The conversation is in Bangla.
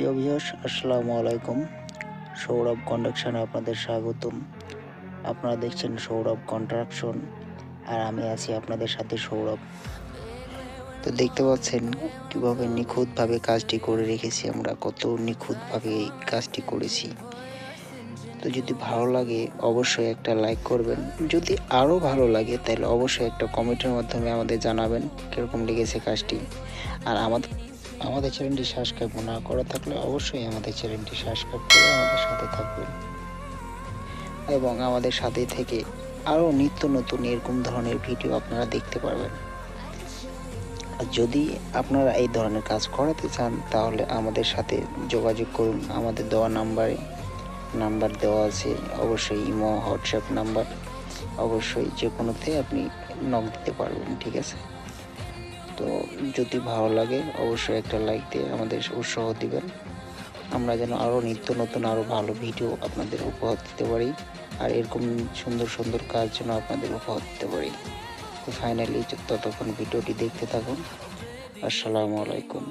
প্রিয় ভিউয়ার্স আসসালামু আলাইকুম। সৌরভ কন্ডাকশনে আপনাদের স্বাগতম। আপনারা দেখছেন সৌরভ কন্ট্রাকশন আর আমি আছি আপনাদের সাথে সৌরভ। তো দেখতে পাচ্ছেন কীভাবে নিখুঁতভাবে কাজটি করে রেখেছি আমরা, কত নিখুঁতভাবে এই কাজটি করেছি। তো যদি ভালো লাগে অবশ্যই একটা লাইক করবেন। যদি আরও ভালো লাগে তাহলে অবশ্যই একটা কমেন্টের মাধ্যমে আমাদের জানাবেন কীরকম লেগেছে কাজটি। আর আমাদের আমাদের চ্যানেলটি সাবস্ক্রাইব না করা থাকলে অবশ্যই আমাদের চ্যানেলটি সাবস্ক্রাইব করে আমাদের সাথে থাকবেন। এবং আমাদের সাথে থেকে আরও নিত্য নতুন এরকম ধরনের ভিডিও আপনারা দেখতে পারবেন। আর যদি আপনারা এই ধরনের কাজ করাতে চান, তাহলে আমাদের সাথে যোগাযোগ করুন। আমাদের দেওয়া নাম্বারে নাম্বার দেওয়া আছে, অবশ্যই ইমো হোয়াটসঅ্যাপ নাম্বার অবশ্যই যে কোনোতে আপনি নক দিতে পারবেন, ঠিক আছে? তো যদি ভালো লাগে, অবশ্যই একটা লাইক দিয়ে আমাদের উৎসাহ দিবেন। আমরা যেন আরও নিত্য নতুন আরও ভালো ভিডিও আপনাদের উপহার দিতে পারি আর এরকম সুন্দর সুন্দর কাজ যেন আপনাদের উপহার দিতে পারি। তো ফাইনালি ততক্ষণ ভিডিওটি দেখতে থাকুন। আসসালামু আলাইকুম।